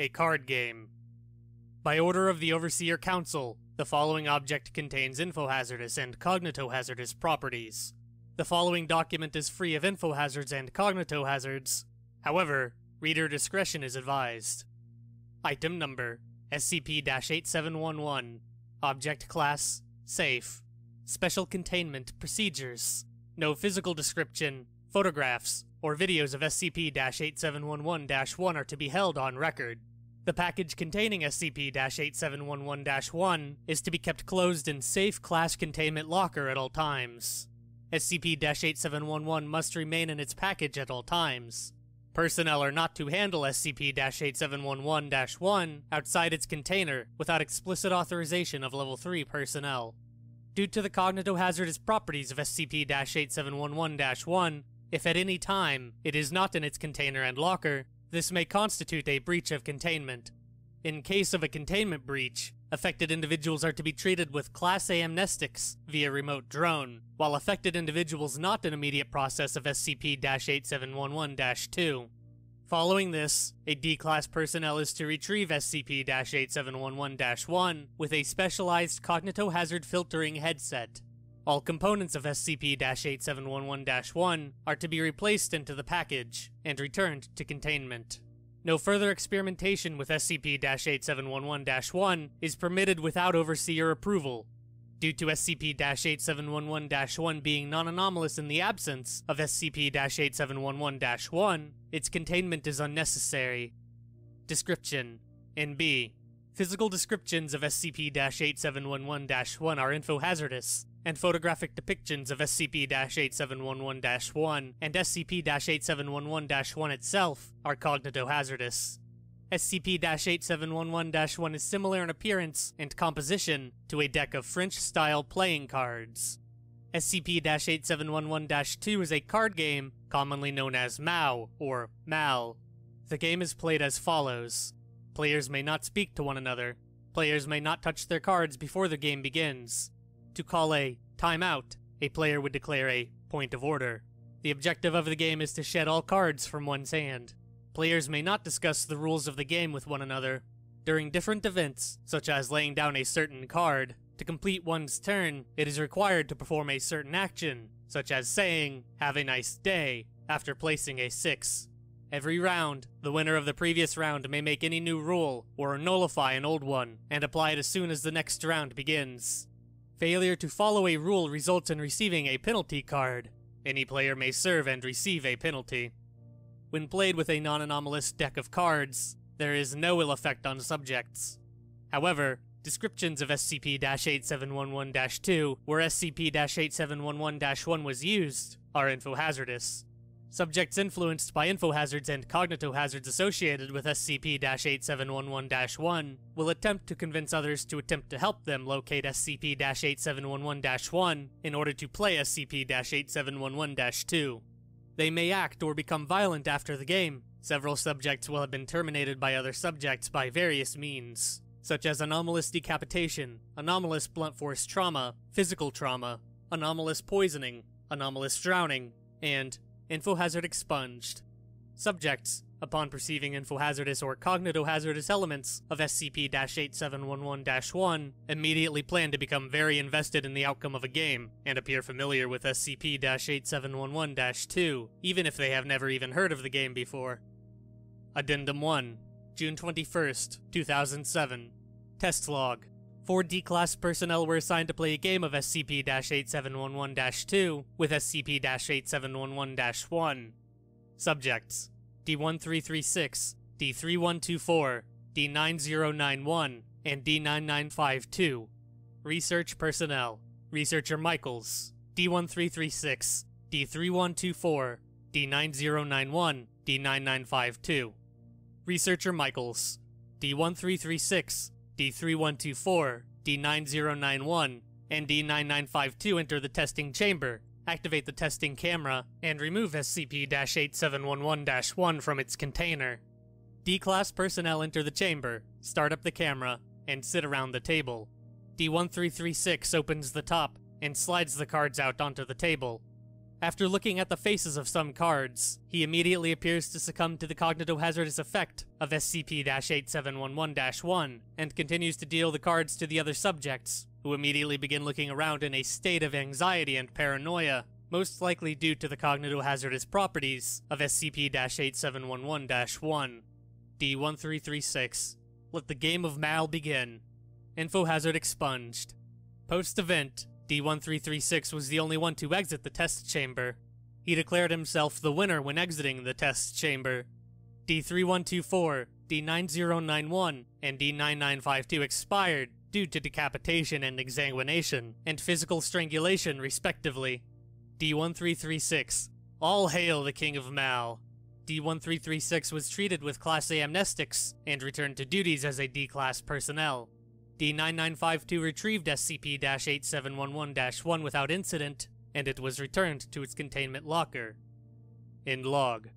a card game. By order of the Overseer Council, the following object contains infohazardous and cognitohazardous properties. The following document is free of infohazards and cognitohazards. However, reader discretion is advised. Item number SCP 8711. Object class Safe. Special containment procedures. No physical description, photographs, or videos of SCP 8711 1 are to be held on record. The package containing SCP 8711 1 is to be kept closed in safe class containment locker at all times. SCP 8711 must remain in its package at all times. Personnel are not to handle SCP 8711 1 outside its container without explicit authorization of Level 3 personnel. Due to the cognitohazardous properties of SCP 8711 1, if at any time it is not in its container and locker, this may constitute a breach of containment. In case of a containment breach, affected individuals are to be treated with Class A amnestics via remote drone, while affected individuals not in immediate process of SCP 8711 2. Following this, a D class personnel is to retrieve SCP 8711 1 with a specialized cognitohazard filtering headset. All components of SCP 8711 1 are to be replaced into the package and returned to containment. No further experimentation with SCP 8711 1 is permitted without Overseer approval. Due to SCP 8711 1 being non anomalous in the absence of SCP 8711 1, its containment is unnecessary. Description In B. Physical descriptions of SCP 8711 1 are infohazardous and photographic depictions of SCP-8711-1 and SCP-8711-1 itself are cognitohazardous. SCP-8711-1 is similar in appearance and composition to a deck of French-style playing cards. SCP-8711-2 is a card game commonly known as MAU or MAL. The game is played as follows. Players may not speak to one another. Players may not touch their cards before the game begins. To call a timeout, a player would declare a point of order. The objective of the game is to shed all cards from one's hand. Players may not discuss the rules of the game with one another. During different events, such as laying down a certain card, to complete one's turn, it is required to perform a certain action, such as saying, have a nice day, after placing a 6. Every round, the winner of the previous round may make any new rule, or nullify an old one, and apply it as soon as the next round begins. Failure to follow a rule results in receiving a penalty card. Any player may serve and receive a penalty. When played with a non-anomalous deck of cards, there is no ill effect on subjects. However, descriptions of SCP-8711-2, where SCP-8711-1 was used, are infohazardous. Subjects influenced by infohazards and cognitohazards associated with SCP-8711-1 will attempt to convince others to attempt to help them locate SCP-8711-1 in order to play SCP-8711-2. They may act or become violent after the game. Several subjects will have been terminated by other subjects by various means, such as anomalous decapitation, anomalous blunt force trauma, physical trauma, anomalous poisoning, anomalous drowning, and Infohazard expunged. Subjects, upon perceiving infohazardous or cognitohazardous elements of SCP-8711-1, immediately plan to become very invested in the outcome of a game and appear familiar with SCP-8711-2, even if they have never even heard of the game before. Addendum 1, June 21st, 2007. Test log. Four D-Class personnel were assigned to play a game of SCP-8711-2 with SCP-8711-1. Subjects D1336, D3124, D9091, and D9952. Research personnel Researcher Michaels, D1336, D3124, D9091, D9952. Researcher Michaels, D1336, D3124, D9091, and D9952 enter the testing chamber, activate the testing camera, and remove SCP-8711-1 from its container. D-Class personnel enter the chamber, start up the camera, and sit around the table. D1336 opens the top and slides the cards out onto the table. After looking at the faces of some cards, he immediately appears to succumb to the cognitohazardous effect of SCP-8711-1 and continues to deal the cards to the other subjects, who immediately begin looking around in a state of anxiety and paranoia, most likely due to the cognitohazardous properties of SCP-8711-1. D1336. Let the game of Mal begin. Info hazard expunged. Post-event, D1336 was the only one to exit the test chamber. He declared himself the winner when exiting the test chamber. D3124, D9091, and D9952 expired due to decapitation and exsanguination, and physical strangulation, respectively. D1336, all hail the King of Mal. D1336 was treated with Class A amnestics and returned to duties as a D Class personnel. D9952 retrieved SCP 8711 1 without incident, and it was returned to its containment locker. In log